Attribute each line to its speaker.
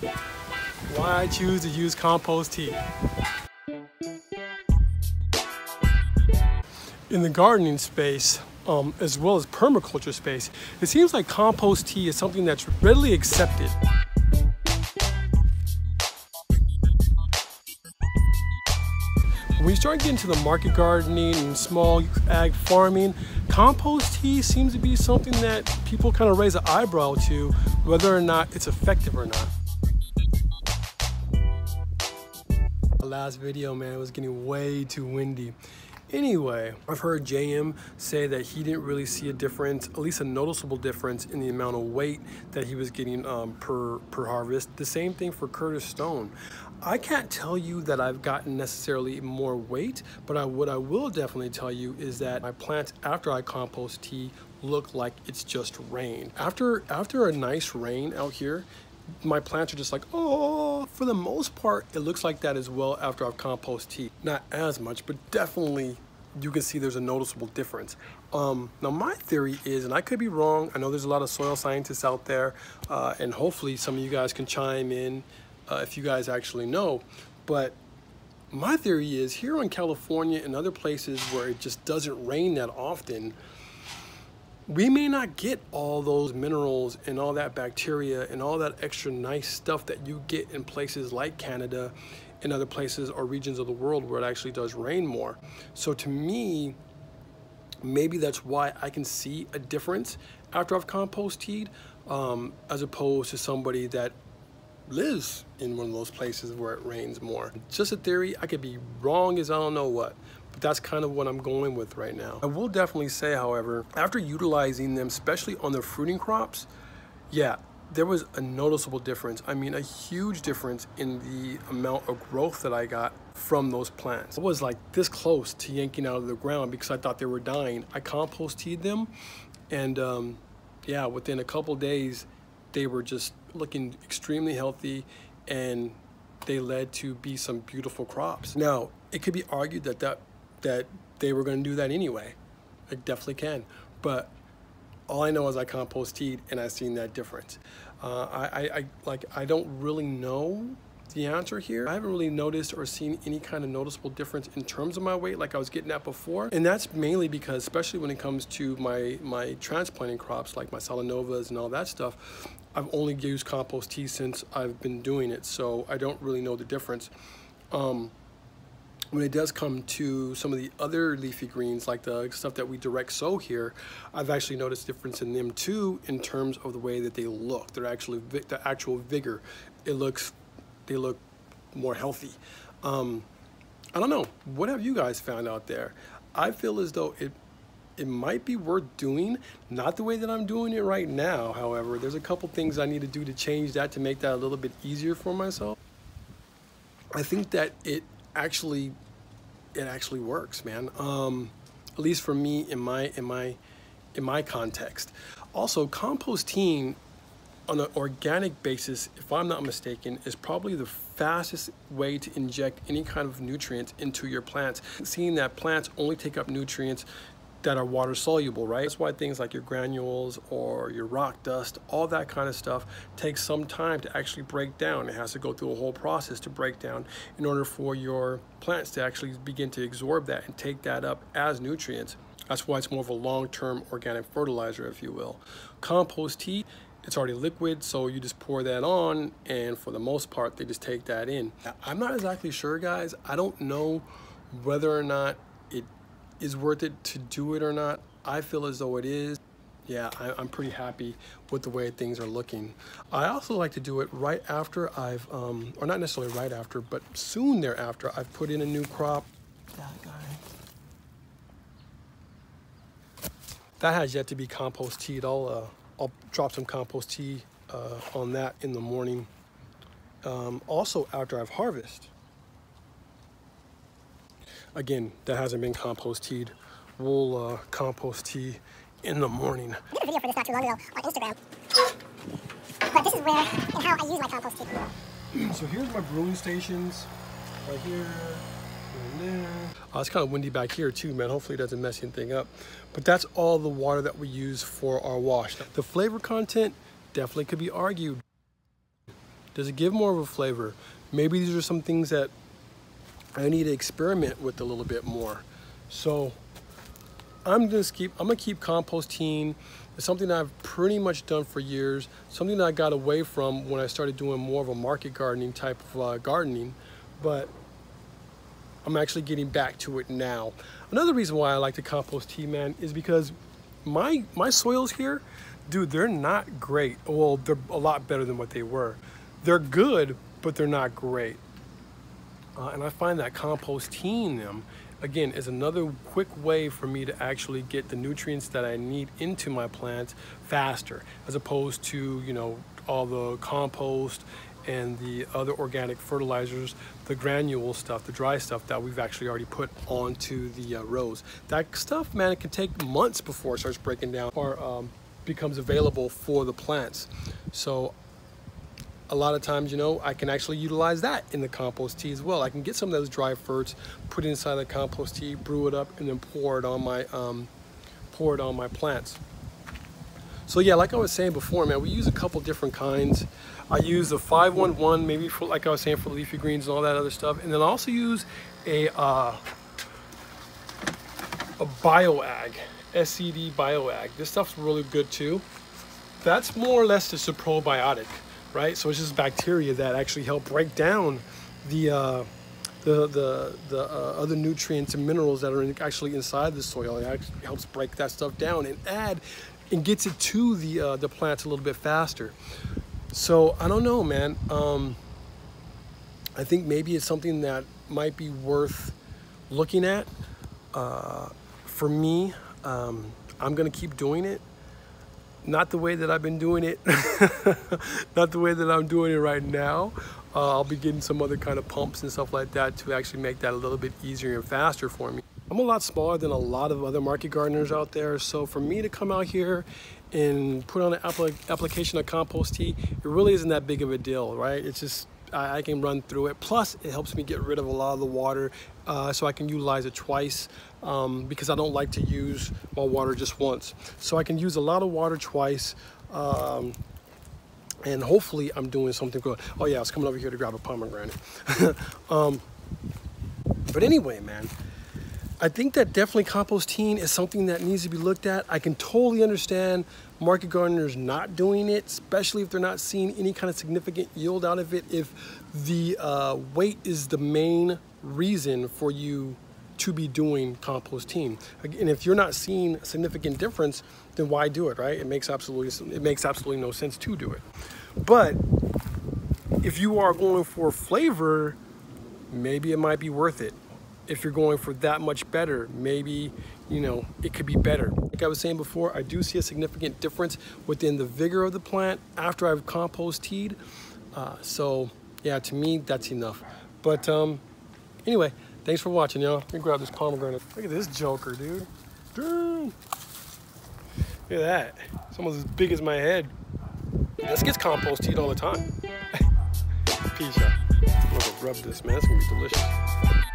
Speaker 1: why I choose to use compost tea. In the gardening space, um, as well as permaculture space, it seems like compost tea is something that's readily accepted. When you start getting to the market gardening and small ag farming, compost tea seems to be something that people kind of raise an eyebrow to whether or not it's effective or not. The last video, man, it was getting way too windy. Anyway, I've heard JM say that he didn't really see a difference, at least a noticeable difference in the amount of weight that he was getting um, per, per harvest. The same thing for Curtis Stone. I can't tell you that I've gotten necessarily more weight, but I, what I will definitely tell you is that my plants after I compost tea look like it's just rain. After, after a nice rain out here, my plants are just like, oh, for the most part, it looks like that as well after I've compost tea. Not as much, but definitely you can see there's a noticeable difference. Um, now my theory is, and I could be wrong, I know there's a lot of soil scientists out there, uh, and hopefully some of you guys can chime in uh, if you guys actually know, but my theory is here in California and other places where it just doesn't rain that often, we may not get all those minerals and all that bacteria and all that extra nice stuff that you get in places like Canada and other places or regions of the world where it actually does rain more. So to me, maybe that's why I can see a difference after I've composted um, as opposed to somebody that lives in one of those places where it rains more. Just a theory, I could be wrong as I don't know what. That's kind of what I'm going with right now. I will definitely say, however, after utilizing them, especially on the fruiting crops, yeah, there was a noticeable difference. I mean, a huge difference in the amount of growth that I got from those plants. I was like this close to yanking out of the ground because I thought they were dying. I composted them and um, yeah, within a couple days, they were just looking extremely healthy and they led to be some beautiful crops. Now, it could be argued that that that they were going to do that anyway. I definitely can. But all I know is I compost teed and I've seen that difference. Uh, I, I, I, like I don't really know the answer here. I haven't really noticed or seen any kind of noticeable difference in terms of my weight like I was getting at before. And that's mainly because, especially when it comes to my, my transplanting crops like my Solanovas and all that stuff, I've only used compost tea since I've been doing it. So I don't really know the difference. Um, when it does come to some of the other leafy greens, like the stuff that we direct sow here, I've actually noticed a difference in them too in terms of the way that they look. They're actually, the actual vigor. It looks, they look more healthy. Um, I don't know. What have you guys found out there? I feel as though it it might be worth doing. Not the way that I'm doing it right now, however. There's a couple things I need to do to change that to make that a little bit easier for myself. I think that it actually it actually works, man. Um, at least for me in my in my in my context. Also, composting on an organic basis, if I'm not mistaken, is probably the fastest way to inject any kind of nutrients into your plants. Seeing that plants only take up nutrients that are water soluble, right? That's why things like your granules or your rock dust, all that kind of stuff takes some time to actually break down. It has to go through a whole process to break down in order for your plants to actually begin to absorb that and take that up as nutrients. That's why it's more of a long-term organic fertilizer, if you will. Compost tea, it's already liquid, so you just pour that on, and for the most part, they just take that in. I'm not exactly sure, guys. I don't know whether or not it is worth it to do it or not. I feel as though it is. Yeah, I, am pretty happy with the way things are looking. I also like to do it right after I've, um, or not necessarily right after, but soon thereafter, I've put in a new crop. That guy. That has yet to be compost teed. I'll, uh, I'll drop some compost tea uh, on that in the morning. Um, also after I've harvest. Again, that hasn't been compost teed. We'll uh, compost tea in the morning.
Speaker 2: I did a video for this not too long ago on Instagram. But this is where and how I use my compost tea.
Speaker 1: So here's my brewing stations. Right here, there. Oh, it's kind of windy back here too, man. Hopefully it doesn't mess anything up. But that's all the water that we use for our wash. The flavor content definitely could be argued. Does it give more of a flavor? Maybe these are some things that I need to experiment with a little bit more. So I'm keep I'm gonna keep composting. It's something I've pretty much done for years. Something that I got away from when I started doing more of a market gardening type of uh, gardening, but I'm actually getting back to it now. Another reason why I like to compost tea, man, is because my my soils here, dude, they're not great. Well, they're a lot better than what they were. They're good, but they're not great. Uh, and I find that composting them again is another quick way for me to actually get the nutrients that I need into my plants faster as opposed to you know all the compost and the other organic fertilizers the granule stuff the dry stuff that we've actually already put onto the uh, rows. That stuff man it can take months before it starts breaking down or um, becomes available for the plants. So a lot of times, you know, I can actually utilize that in the compost tea as well. I can get some of those dry fruits, put it inside the compost tea, brew it up, and then pour it on my um, pour it on my plants. So yeah, like I was saying before, man, we use a couple different kinds. I use the 511, maybe for, like I was saying, for leafy greens and all that other stuff. And then I also use a, uh, a BioAg, SCD BioAg. This stuff's really good too. That's more or less just a probiotic right? So it's just bacteria that actually help break down the uh, the the, the uh, other nutrients and minerals that are in, actually inside the soil. It helps break that stuff down and add and gets it to the uh, the plants a little bit faster. So I don't know, man. Um, I think maybe it's something that might be worth looking at. Uh, for me, um, I'm gonna keep doing it not the way that I've been doing it, not the way that I'm doing it right now. Uh, I'll be getting some other kind of pumps and stuff like that to actually make that a little bit easier and faster for me. I'm a lot smaller than a lot of other market gardeners out there, so for me to come out here and put on an application of compost tea, it really isn't that big of a deal, right? It's just I, can run through it. Plus, it helps me get rid of a lot of the water uh, so I can utilize it twice um, because I don't like to use my water just once. So I can use a lot of water twice. Um, and hopefully I'm doing something good. Oh yeah, I was coming over here to grab a pomegranate. um, but anyway, man, I think that definitely composting is something that needs to be looked at. I can totally understand market gardeners not doing it, especially if they're not seeing any kind of significant yield out of it. If the uh, weight is the main reason for you to be doing composting. And if you're not seeing a significant difference, then why do it, right? It makes absolutely it makes absolutely no sense to do it. But if you are going for flavor, maybe it might be worth it if you're going for that much better, maybe, you know, it could be better. Like I was saying before, I do see a significant difference within the vigor of the plant after I've compost teed. Uh, so yeah, to me, that's enough. But um, anyway, thanks for watching, y'all. Let me grab this pomegranate. Look at this joker, dude. Look at that. It's almost as big as my head. This gets compost teed all the time. Peace out. I'm gonna rub this, man. That's gonna be delicious.